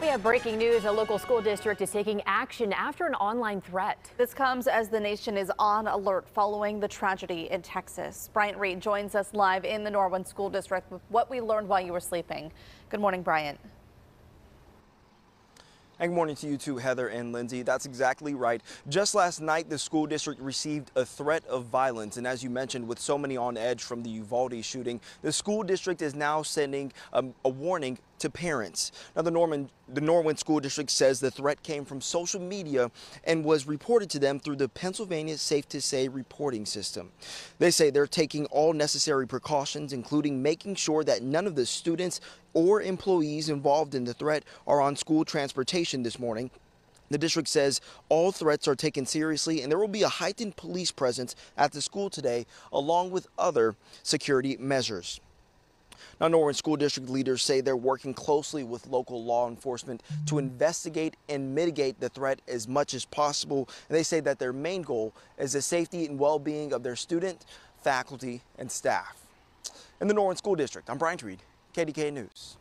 We have breaking news. A local school district is taking action after an online threat. This comes as the nation is on alert following the tragedy in Texas. Bryant Reed joins us live in the Norwin School District with what we learned while you were sleeping. Good morning, Bryant. And good morning to you too, Heather and Lindsay. That's exactly right. Just last night, the school district received a threat of violence. And as you mentioned, with so many on edge from the Uvalde shooting, the school district is now sending um, a warning to parents. Now, the Norman, the Norwin School District says the threat came from social media and was reported to them through the Pennsylvania Safe to Say reporting system. They say they're taking all necessary precautions, including making sure that none of the students or employees involved in the threat are on school transportation this morning. The district says all threats are taken seriously and there will be a heightened police presence at the school today, along with other security measures. Now, Norwin School District leaders say they're working closely with local law enforcement to investigate and mitigate the threat as much as possible. And they say that their main goal is the safety and well-being of their student, faculty, and staff. In the Norwin School District, I'm Bryant Reed, KDKA News.